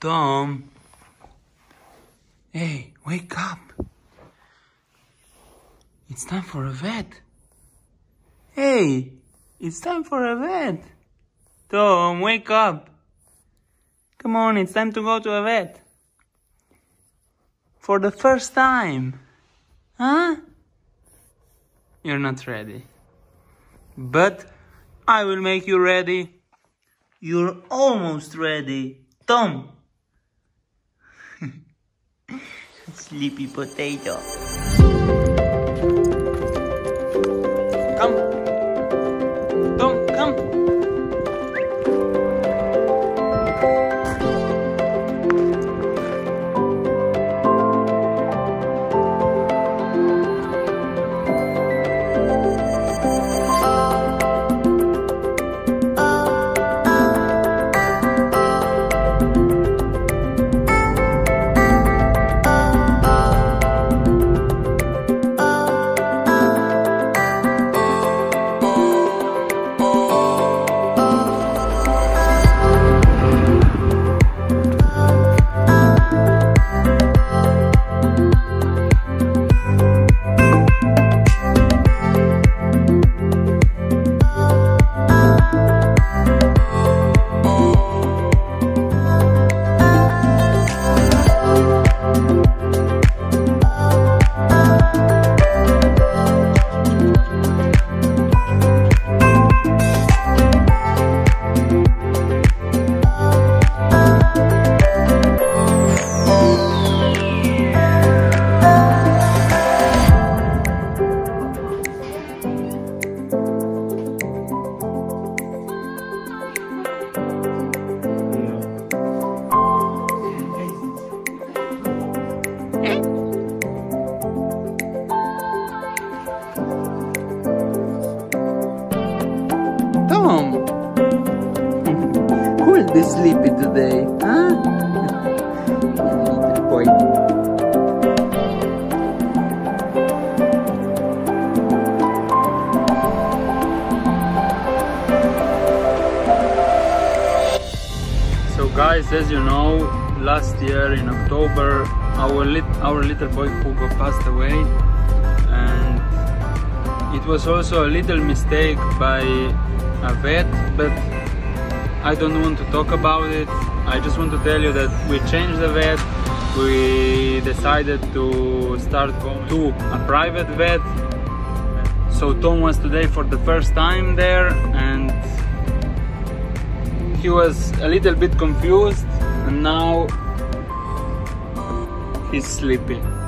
Tom. Hey, wake up. It's time for a vet. Hey, it's time for a vet. Tom, wake up. Come on, it's time to go to a vet. For the first time. Huh? You're not ready. But I will make you ready. You're almost ready. Tom. Sleepy potato. Tom. Who will be sleepy today? Huh? Little boy. So guys, as you know, last year in October, our lit our little boy Hugo passed away, and it was also a little mistake by a vet, but I don't want to talk about it. I just want to tell you that we changed the vet. We decided to start going to a private vet. So Tom was today for the first time there and he was a little bit confused and now he's sleeping.